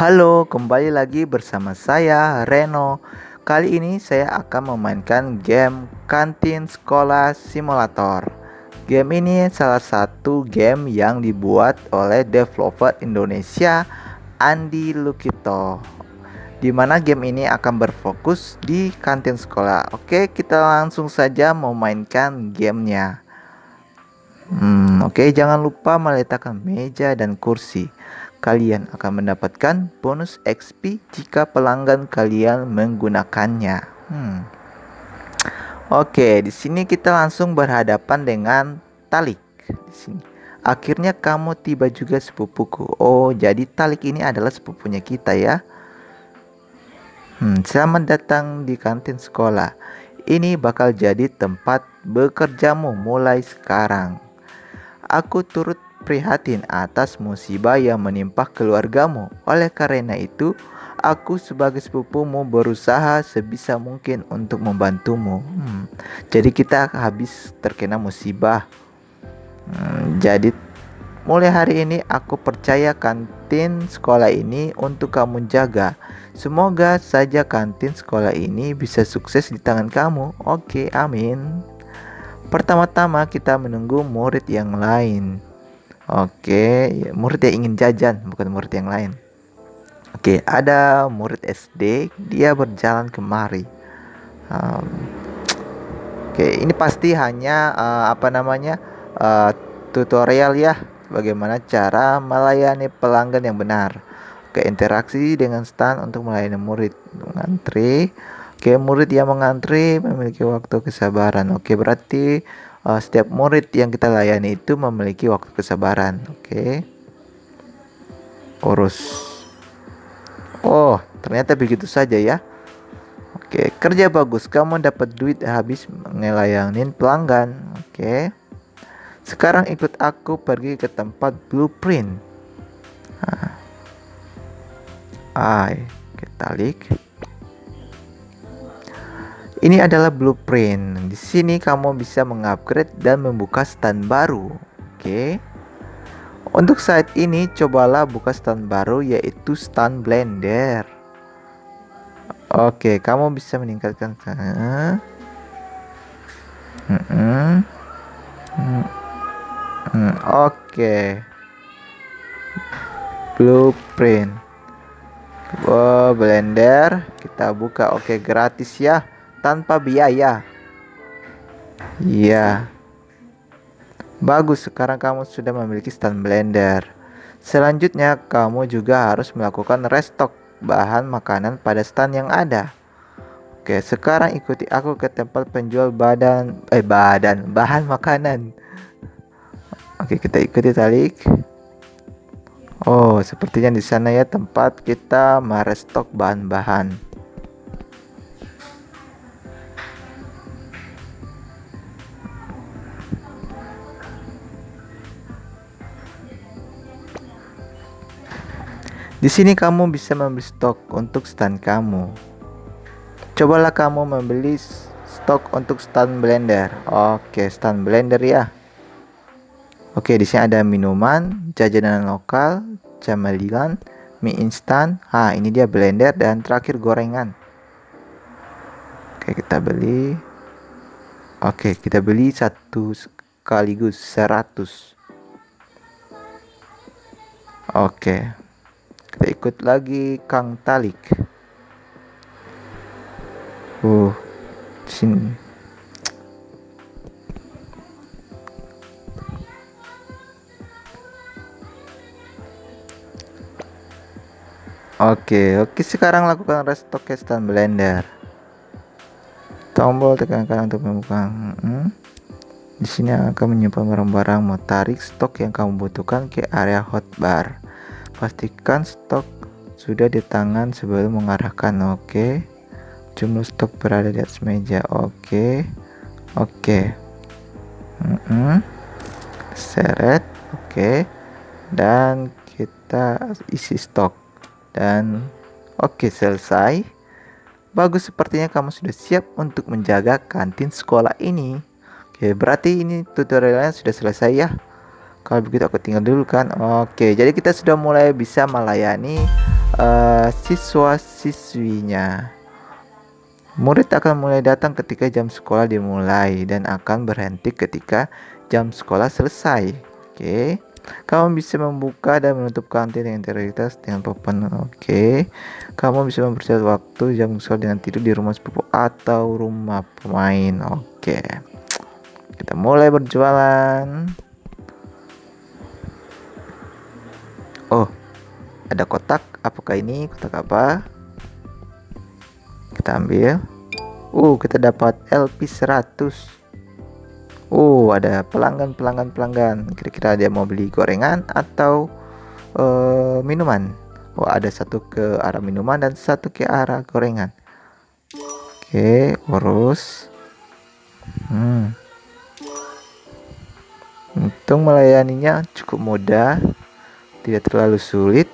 Halo, kembali lagi bersama saya Reno. Kali ini saya akan memainkan game Kantin Sekolah Simulator. Game ini salah satu game yang dibuat oleh developer Indonesia Andi Lukito. Di mana game ini akan berfokus di kantin sekolah. Oke, kita langsung saja memainkan gamenya. Hmm, oke, jangan lupa meletakkan meja dan kursi. Kalian akan mendapatkan bonus XP jika pelanggan kalian menggunakannya. Hmm. Oke, di sini kita langsung berhadapan dengan Talik. Di sini. Akhirnya kamu tiba juga sepupuku. Oh, jadi Talik ini adalah sepupunya kita ya. Hmm, selamat datang di kantin sekolah. Ini bakal jadi tempat bekerjamu mulai sekarang. Aku turut prihatin atas musibah yang menimpa keluargamu. Oleh karena itu, aku sebagai sepupumu berusaha sebisa mungkin untuk membantumu. Hmm, jadi kita habis terkena musibah. Hmm, jadi mulai hari ini aku percaya kantin sekolah ini untuk kamu jaga. Semoga saja kantin sekolah ini bisa sukses di tangan kamu. Oke, amin. Pertama-tama kita menunggu murid yang lain. Oke, ya, murid yang ingin jajan, bukan murid yang lain. Oke, ada murid SD, dia berjalan kemari. Um, oke, ini pasti hanya uh, apa namanya uh, tutorial ya, bagaimana cara melayani pelanggan yang benar. Oke, interaksi dengan stand untuk melayani murid mengantri. Oke, murid yang mengantri memiliki waktu kesabaran. Oke, berarti uh, setiap murid yang kita layani itu memiliki waktu kesabaran. Oke. Okay. Urus. Oh, ternyata begitu saja ya. Oke, okay. kerja bagus. Kamu dapat duit habis ngelayanin pelanggan. Oke. Okay. Sekarang ikut aku pergi ke tempat blueprint. Ai, kita lihat. Ini adalah blueprint. Di sini kamu bisa mengupgrade dan membuka stand baru. Oke. Untuk saat ini cobalah buka stand baru yaitu stand blender. Oke, kamu bisa meningkatkan hmm Hmm. Hmm. Oke. Blueprint. Oh, blender kita buka. Oke, gratis ya tanpa biaya. Iya. Bagus, sekarang kamu sudah memiliki stand blender. Selanjutnya, kamu juga harus melakukan restock bahan makanan pada stand yang ada. Oke, sekarang ikuti aku ke tempat penjual badan eh badan bahan makanan. Oke, kita ikuti talik. Oh, sepertinya di sana ya tempat kita merestok bahan-bahan. Di sini kamu bisa membeli stok untuk stand kamu. Cobalah kamu membeli stok untuk stand blender. Oke, stand blender ya. Oke, di sini ada minuman, jajanan lokal, camilan, mie instan. Ah, ini dia blender dan terakhir gorengan. Oke, kita beli. Oke, kita beli satu sekaligus 100. Oke. Kita ikut lagi Kang Talik. Uh, sini. Oke, oke sekarang lakukan restock stand blender. Tombol tekankan untuk membuka. Hmm. Di sini akan menyimpan barang-barang mau tarik stok yang kamu butuhkan ke area hotbar. Pastikan stok sudah di tangan sebelum mengarahkan. Oke. Okay. Jumlah stok berada di atas meja. Oke. Okay. Oke. Okay. Mm -hmm. Seret. Oke. Okay. Dan kita isi stok. Dan oke okay, selesai. Bagus sepertinya kamu sudah siap untuk menjaga kantin sekolah ini. Oke, berarti ini tutorialnya sudah selesai ya. Kalau begitu aku tinggal dulu kan. Oke, jadi kita sudah mulai bisa melayani uh, siswa-siswinya. Murid akan mulai datang ketika jam sekolah dimulai dan akan berhenti ketika jam sekolah selesai. Oke. Kamu bisa membuka dan menutup kantin dengan integritas dengan papan. Oke. Kamu bisa mempercepat waktu jam sekolah dengan tidur di rumah sepupu atau rumah pemain. Oke. Kita mulai berjualan. Ada kotak. Apakah ini kotak apa? Kita ambil. Uh, kita dapat LP 100. Uh, ada pelanggan, pelanggan, pelanggan. Kira-kira dia mau beli gorengan atau uh, minuman. Oh, ada satu ke arah minuman dan satu ke arah gorengan. Oke, urus. Hmm. Untuk melayaninya cukup mudah, tidak terlalu sulit.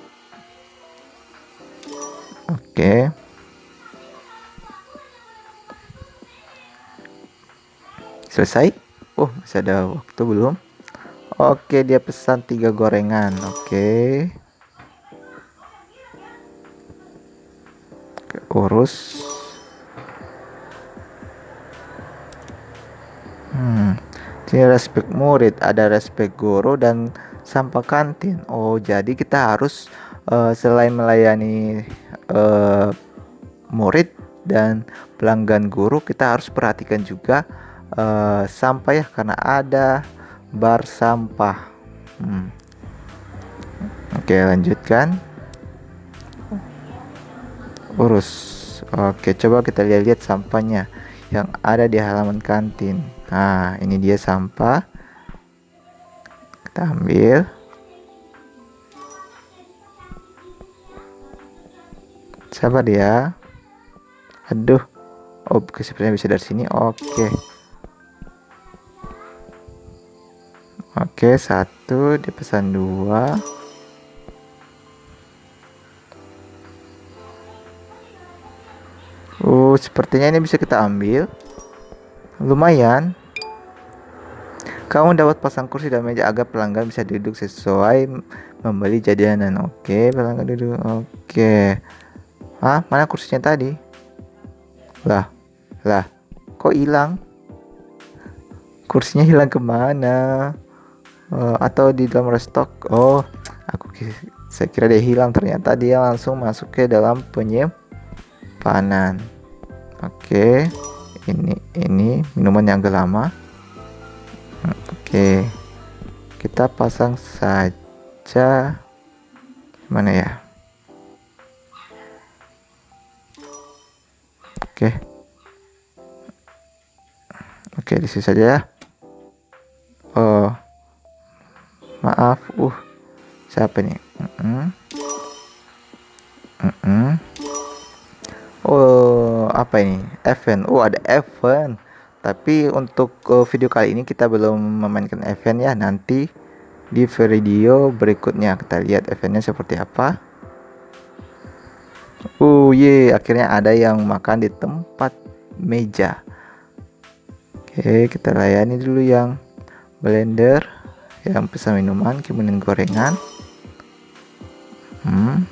Oke. Selesai? Oh, masih ada waktu belum? Oke, dia pesan tiga gorengan. Oke. Oke urus. Hmm. Ini respect murid, ada respect guru dan sampah kantin. Oh, jadi kita harus uh, selain melayani uh, murid dan pelanggan guru, kita harus perhatikan juga uh, sampah ya karena ada bar sampah. Hmm. oke lanjutkan. Urus. Oke coba kita lihat-lihat sampahnya yang ada di halaman kantin. Nah ini dia sampah. Kita ambil sabar ya aduh oh sepertinya bisa dari sini oke Oke, satu dipesan dua. Uh, sepertinya ini bisa kita ambil. Lumayan. Kamu dapat pasang kursi dan meja agar pelanggan bisa duduk sesuai membeli jajanan. Oke, pelanggan duduk. Oke. Ah, mana kursinya tadi? Lah, lah, kok hilang? Kursinya hilang ke mana? uh, atau di dalam restock oh aku saya kira dia hilang ternyata dia langsung masuk ke dalam penyimpanan oke okay. ini ini minuman yang agak lama oke okay. kita pasang saja mana ya oke. Oke di sini saja ya. Oh. Maaf uh. Siapa nih mm -mm. Mm -mm. oh apa ini? Event oh ada event tapi untuk uh, video kali ini kita belum memainkan event ya. Nanti di video berikutnya kita lihat eventnya seperti apa uh ye akhirnya ada yang makan di tempat meja. Oke kita layani dulu yang blender yang pesan minuman kemudian gorengan. Hmm.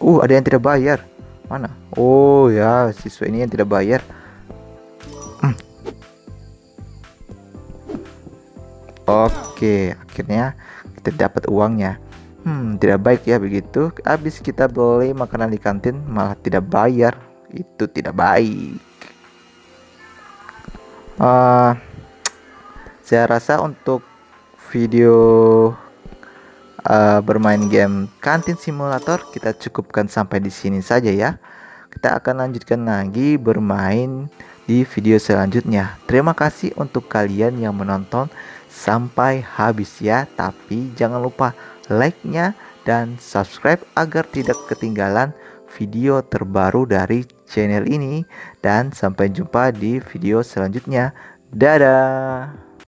Uh ada yang tidak bayar? Mana? Oh ya siswa ini yang tidak bayar. Hmm. oke akhirnya kita dapat uangnya hmm tidak baik ya begitu habis kita beli makanan di kantin malah tidak bayar itu tidak baik uh, saya rasa untuk video uh, bermain game kantin simulator kita cukupkan sampai di sini saja ya. Kita akan lanjutkan lagi bermain di video selanjutnya. Terima kasih untuk kalian yang menonton sampai habis ya. Tapi jangan lupa like-nya dan subscribe agar tidak ketinggalan video terbaru dari channel ini dan sampai jumpa di video selanjutnya. Dadah.